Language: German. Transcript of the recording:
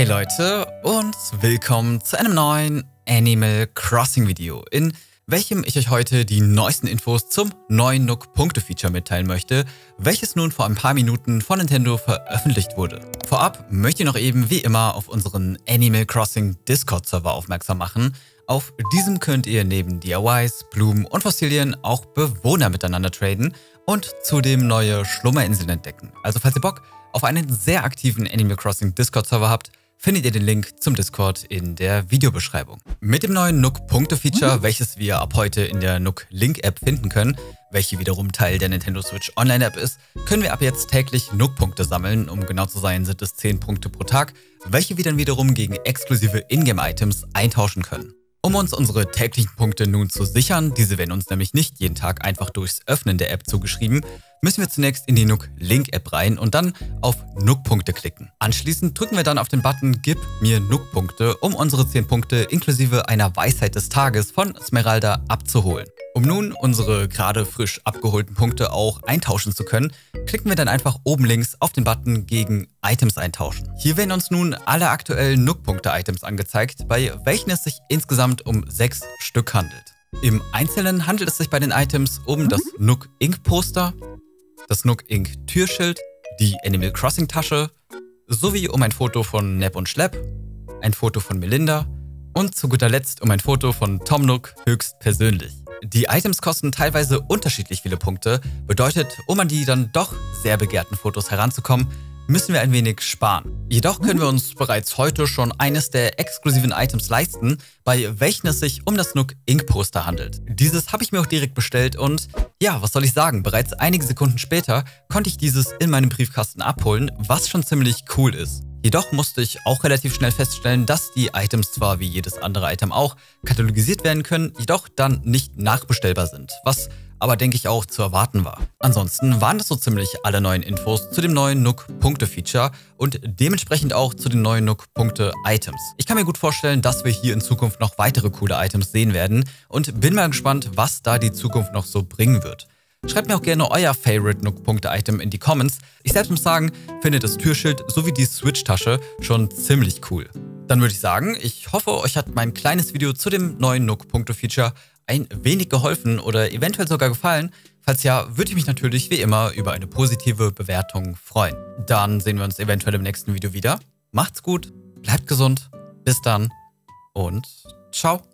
Hey Leute und willkommen zu einem neuen Animal Crossing Video, in welchem ich euch heute die neuesten Infos zum neuen Nook-Punkte-Feature mitteilen möchte, welches nun vor ein paar Minuten von Nintendo veröffentlicht wurde. Vorab möchte ich noch eben wie immer auf unseren Animal Crossing Discord-Server aufmerksam machen. Auf diesem könnt ihr neben DIYs, Blumen und Fossilien auch Bewohner miteinander traden und zudem neue Schlummerinseln entdecken. Also falls ihr Bock auf einen sehr aktiven Animal Crossing Discord-Server habt, findet ihr den Link zum Discord in der Videobeschreibung. Mit dem neuen Nook-Punkte-Feature, mhm. welches wir ab heute in der Nook Link-App finden können, welche wiederum Teil der Nintendo Switch Online-App ist, können wir ab jetzt täglich Nook-Punkte sammeln. Um genau zu sein, sind es 10 Punkte pro Tag, welche wir dann wiederum gegen exklusive Ingame-Items eintauschen können. Um uns unsere täglichen Punkte nun zu sichern, diese werden uns nämlich nicht jeden Tag einfach durchs Öffnen der App zugeschrieben, müssen wir zunächst in die Nook Link App rein und dann auf Nook Punkte klicken. Anschließend drücken wir dann auf den Button Gib mir Nook Punkte, um unsere 10 Punkte inklusive einer Weisheit des Tages von Smeralda abzuholen. Um nun unsere gerade frisch abgeholten Punkte auch eintauschen zu können, klicken wir dann einfach oben links auf den Button gegen Items eintauschen. Hier werden uns nun alle aktuellen Nook-Punkte-Items angezeigt, bei welchen es sich insgesamt um sechs Stück handelt. Im Einzelnen handelt es sich bei den Items um das Nook Ink Poster, das Nook Ink Türschild, die Animal Crossing Tasche, sowie um ein Foto von Neb und Schlepp, ein Foto von Melinda und zu guter Letzt um ein Foto von Tom Nook höchstpersönlich. Die Items kosten teilweise unterschiedlich viele Punkte, bedeutet, um an die dann doch sehr begehrten Fotos heranzukommen, müssen wir ein wenig sparen. Jedoch können wir uns bereits heute schon eines der exklusiven Items leisten, bei welchen es sich um das Nook Ink Poster handelt. Dieses habe ich mir auch direkt bestellt und ja, was soll ich sagen, bereits einige Sekunden später konnte ich dieses in meinem Briefkasten abholen, was schon ziemlich cool ist. Jedoch musste ich auch relativ schnell feststellen, dass die Items zwar wie jedes andere Item auch katalogisiert werden können, jedoch dann nicht nachbestellbar sind, was aber denke ich auch zu erwarten war. Ansonsten waren das so ziemlich alle neuen Infos zu dem neuen Nook-Punkte-Feature und dementsprechend auch zu den neuen Nook-Punkte-Items. Ich kann mir gut vorstellen, dass wir hier in Zukunft noch weitere coole Items sehen werden und bin mal gespannt, was da die Zukunft noch so bringen wird. Schreibt mir auch gerne euer Favorite Nook-Punkte-Item in die Comments. Ich selbst muss sagen, finde das Türschild sowie die Switch-Tasche schon ziemlich cool. Dann würde ich sagen, ich hoffe, euch hat mein kleines Video zu dem neuen Nook-Punkte-Feature ein wenig geholfen oder eventuell sogar gefallen? Falls ja, würde ich mich natürlich wie immer über eine positive Bewertung freuen. Dann sehen wir uns eventuell im nächsten Video wieder. Macht's gut, bleibt gesund, bis dann und ciao.